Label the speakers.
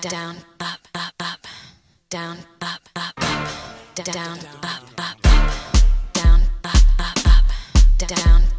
Speaker 1: down, up, up, up, down, up, up, up, down, up, up, up, down, up, up, up, down.